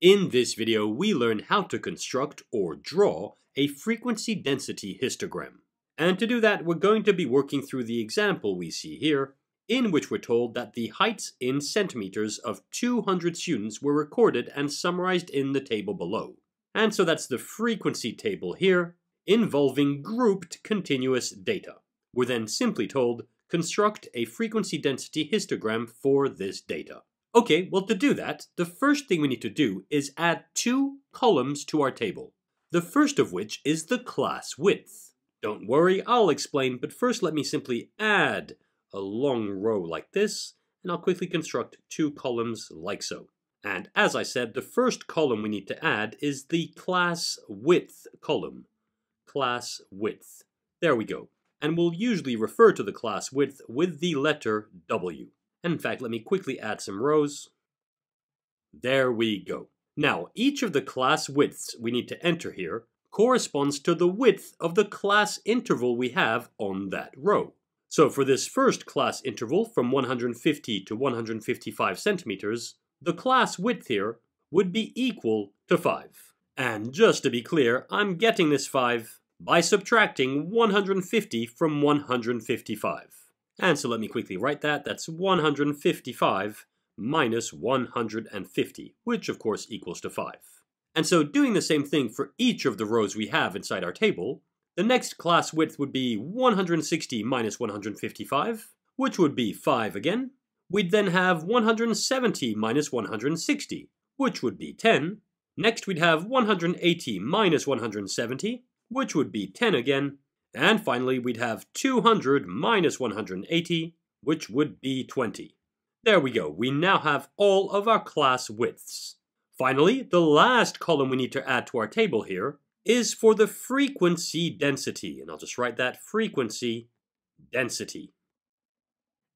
In this video, we learn how to construct or draw a frequency density histogram. And to do that, we're going to be working through the example we see here, in which we're told that the heights in centimeters of 200 students were recorded and summarized in the table below. And so that's the frequency table here, involving grouped continuous data. We're then simply told, construct a frequency density histogram for this data. Okay, well to do that, the first thing we need to do is add two columns to our table. The first of which is the class width. Don't worry, I'll explain, but first let me simply add a long row like this, and I'll quickly construct two columns like so. And as I said, the first column we need to add is the class width column. Class width. There we go. And we'll usually refer to the class width with the letter W. And in fact, let me quickly add some rows. There we go. Now, each of the class widths we need to enter here corresponds to the width of the class interval we have on that row. So for this first class interval from 150 to 155 centimeters, the class width here would be equal to 5. And just to be clear, I'm getting this 5 by subtracting 150 from 155. And so let me quickly write that. That's 155 minus 150, which of course equals to 5. And so doing the same thing for each of the rows we have inside our table, the next class width would be 160 minus 155, which would be 5 again. We'd then have 170 minus 160, which would be 10. Next we'd have 180 minus 170, which would be 10 again. And finally, we'd have 200 minus 180, which would be 20. There we go, we now have all of our class widths. Finally, the last column we need to add to our table here is for the frequency density, and I'll just write that frequency density.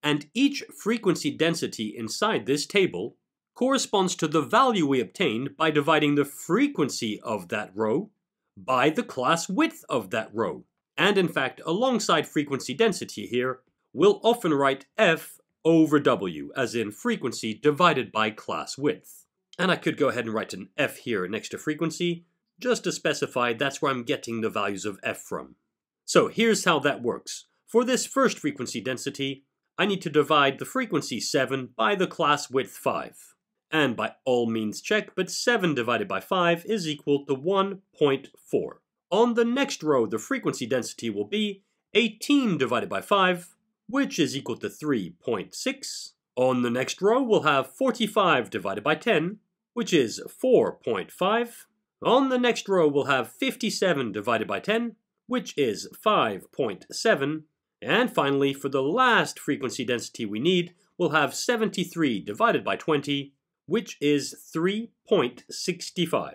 And each frequency density inside this table corresponds to the value we obtained by dividing the frequency of that row by the class width of that row. And in fact, alongside frequency density here, we'll often write F over W, as in frequency divided by class width. And I could go ahead and write an F here next to frequency, just to specify that's where I'm getting the values of F from. So here's how that works. For this first frequency density, I need to divide the frequency 7 by the class width 5. And by all means check, but 7 divided by 5 is equal to 1.4. On the next row, the frequency density will be 18 divided by 5, which is equal to 3.6. On the next row, we'll have 45 divided by 10, which is 4.5. On the next row, we'll have 57 divided by 10, which is 5.7. And finally, for the last frequency density we need, we'll have 73 divided by 20, which is 3.65.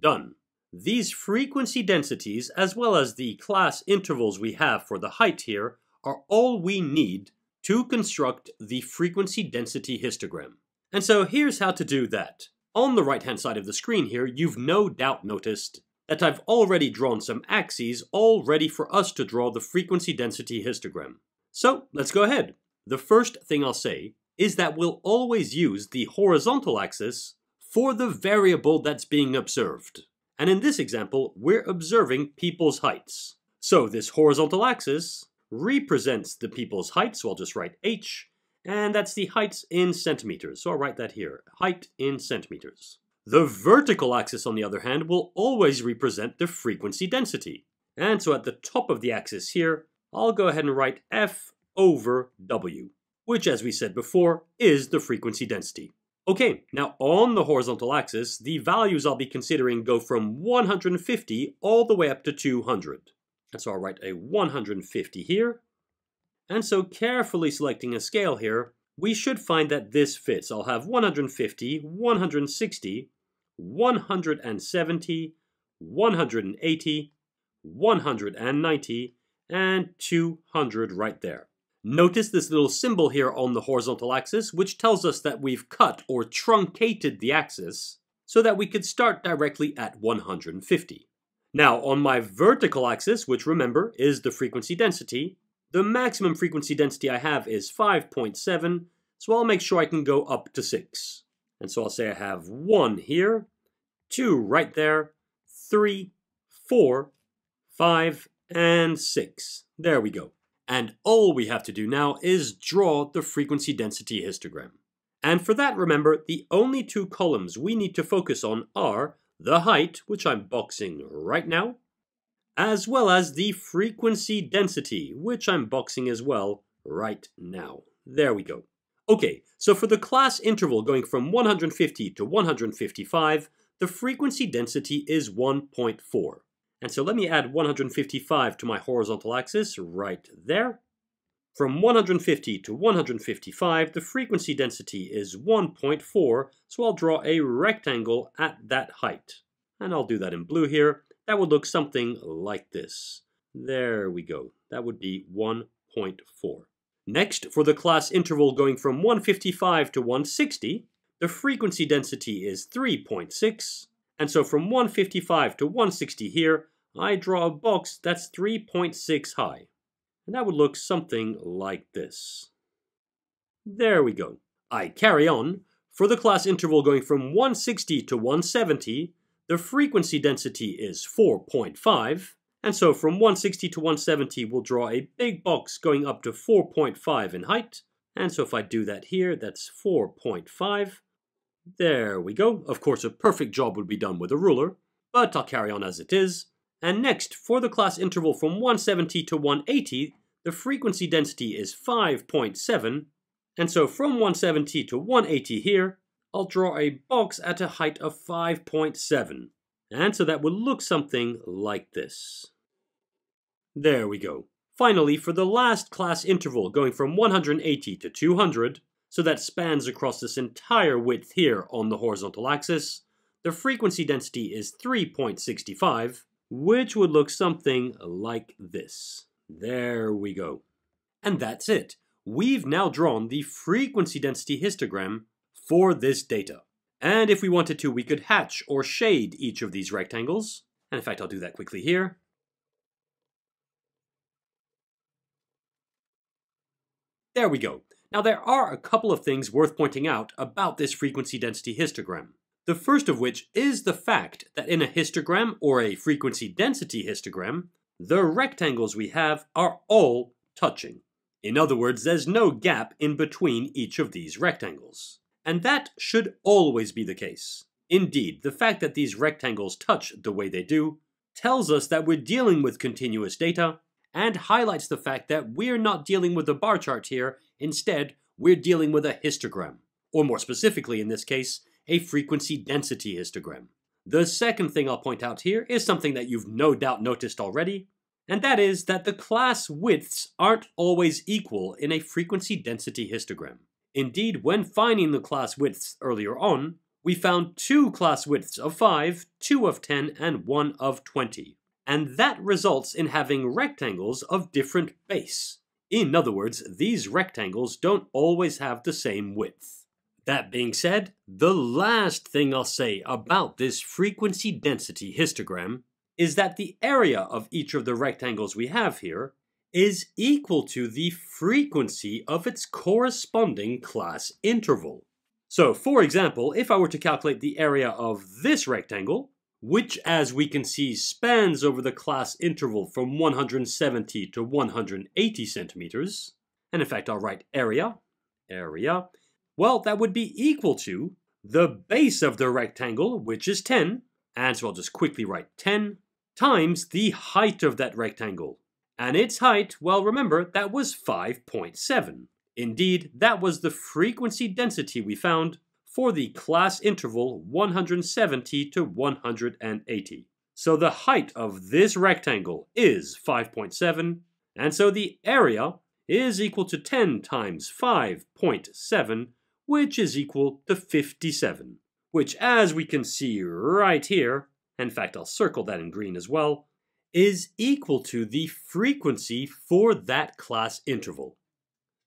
Done. These frequency densities, as well as the class intervals we have for the height here, are all we need to construct the frequency density histogram. And so here's how to do that. On the right hand side of the screen here, you've no doubt noticed that I've already drawn some axes all ready for us to draw the frequency density histogram. So let's go ahead. The first thing I'll say is that we'll always use the horizontal axis for the variable that's being observed. And in this example, we're observing people's heights. So this horizontal axis represents the people's height, so I'll just write h, and that's the heights in centimeters. So I'll write that here, height in centimeters. The vertical axis, on the other hand, will always represent the frequency density. And so at the top of the axis here, I'll go ahead and write f over w, which as we said before, is the frequency density. Okay, now on the horizontal axis, the values I'll be considering go from 150 all the way up to 200. And so I'll write a 150 here. And so carefully selecting a scale here, we should find that this fits. I'll have 150, 160, 170, 180, 190, and 200 right there. Notice this little symbol here on the horizontal axis, which tells us that we've cut or truncated the axis so that we could start directly at 150. Now, on my vertical axis, which remember is the frequency density, the maximum frequency density I have is 5.7, so I'll make sure I can go up to 6. And so I'll say I have 1 here, 2 right there, 3, 4, 5, and 6. There we go. And all we have to do now is draw the frequency density histogram. And for that, remember, the only two columns we need to focus on are the height, which I'm boxing right now, as well as the frequency density, which I'm boxing as well right now. There we go. Okay, so for the class interval going from 150 to 155, the frequency density is 1.4. And so let me add 155 to my horizontal axis right there. From 150 to 155, the frequency density is 1.4, so I'll draw a rectangle at that height. And I'll do that in blue here. That would look something like this. There we go. That would be 1.4. Next, for the class interval going from 155 to 160, the frequency density is 3.6, and so from 155 to 160 here, I draw a box that's 3.6 high. And that would look something like this. There we go. I carry on. For the class interval going from 160 to 170, the frequency density is 4.5, and so from 160 to 170 we'll draw a big box going up to 4.5 in height, and so if I do that here, that's 4.5. There we go. Of course, a perfect job would be done with a ruler, but I'll carry on as it is. And next, for the class interval from 170 to 180, the frequency density is 5.7, and so from 170 to 180 here, I'll draw a box at a height of 5.7, and so that will look something like this. There we go. Finally, for the last class interval going from 180 to 200, so that spans across this entire width here on the horizontal axis, the frequency density is 3.65, which would look something like this. There we go. And that's it. We've now drawn the frequency density histogram for this data. And if we wanted to, we could hatch or shade each of these rectangles. And in fact, I'll do that quickly here. There we go. Now there are a couple of things worth pointing out about this frequency density histogram. The first of which is the fact that in a histogram or a frequency density histogram, the rectangles we have are all touching. In other words, there's no gap in between each of these rectangles. And that should always be the case. Indeed, the fact that these rectangles touch the way they do tells us that we're dealing with continuous data and highlights the fact that we're not dealing with a bar chart here, instead, we're dealing with a histogram, or more specifically in this case, a frequency density histogram. The second thing I'll point out here is something that you've no doubt noticed already, and that is that the class widths aren't always equal in a frequency density histogram. Indeed, when finding the class widths earlier on, we found two class widths of 5, 2 of 10, and 1 of 20. And that results in having rectangles of different base. In other words, these rectangles don't always have the same width. That being said, the last thing I'll say about this frequency density histogram is that the area of each of the rectangles we have here is equal to the frequency of its corresponding class interval. So, for example, if I were to calculate the area of this rectangle, which as we can see spans over the class interval from 170 to 180 centimeters, and in fact I'll write area, area, well that would be equal to the base of the rectangle, which is 10, and so I'll just quickly write 10, times the height of that rectangle, and its height, well remember, that was 5.7. Indeed, that was the frequency density we found for the class interval 170 to 180. So the height of this rectangle is 5.7, and so the area is equal to 10 times 5.7, which is equal to 57, which as we can see right here, in fact I'll circle that in green as well, is equal to the frequency for that class interval.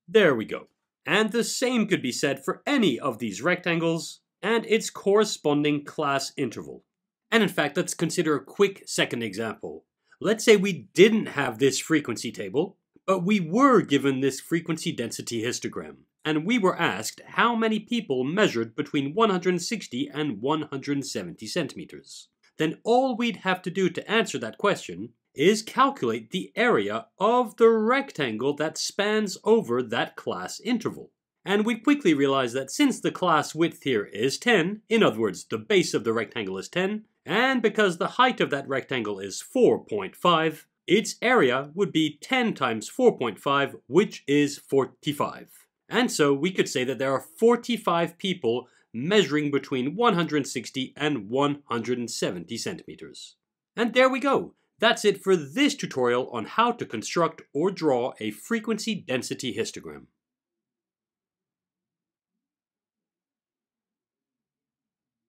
There we go. And the same could be said for any of these rectangles and its corresponding class interval. And in fact, let's consider a quick second example. Let's say we didn't have this frequency table, but we were given this frequency density histogram. and we were asked how many people measured between 160 and 170 centimeters. Then all we'd have to do to answer that question is calculate the area of the rectangle that spans over that class interval. And we quickly realize that since the class width here is 10, in other words, the base of the rectangle is 10, and because the height of that rectangle is 4.5, its area would be 10 times 4.5, which is 45. And so we could say that there are 45 people measuring between 160 and 170 centimeters. And there we go. That's it for this tutorial on how to construct or draw a frequency density histogram.